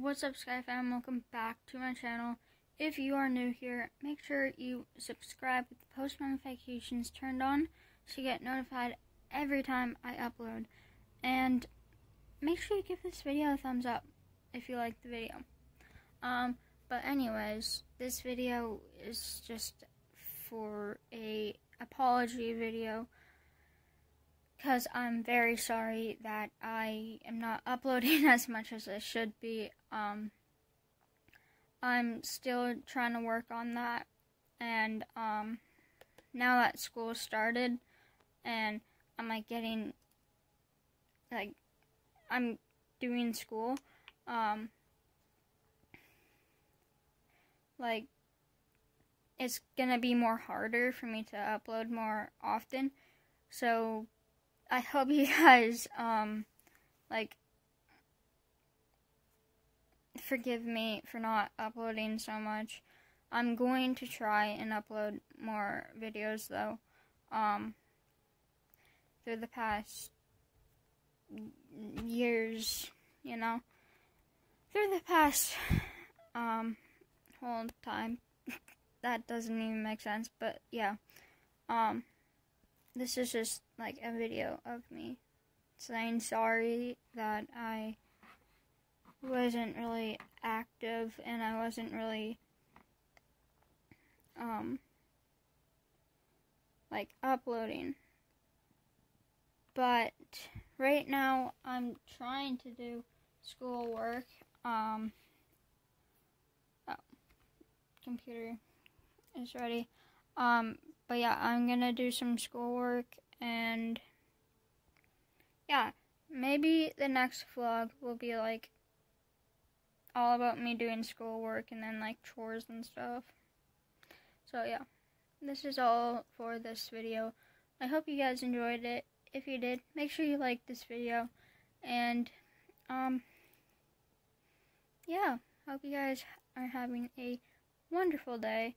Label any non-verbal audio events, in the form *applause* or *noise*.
What's up Sky fam? Welcome back to my channel. If you are new here, make sure you subscribe with the post notifications turned on so you get notified every time I upload. And make sure you give this video a thumbs up if you like the video. Um, but anyways, this video is just for a apology video because I'm very sorry that I am not *laughs* uploading as much as I should be. Um, I'm still trying to work on that, and um, now that school started, and I'm like getting like I'm doing school, um, like it's gonna be more harder for me to upload more often. So I hope you *laughs* guys um like forgive me for not uploading so much. I'm going to try and upload more videos though. Um through the past years, you know. Through the past um whole time. *laughs* that doesn't even make sense, but yeah. Um this is just like a video of me saying sorry that I wasn't really active and I wasn't really um like uploading. But right now I'm trying to do schoolwork. Um oh, computer is ready. Um but yeah, I'm gonna do some schoolwork and yeah, maybe the next vlog will be like all about me doing schoolwork and then like chores and stuff. So yeah, this is all for this video. I hope you guys enjoyed it. If you did, make sure you like this video and um yeah, hope you guys are having a wonderful day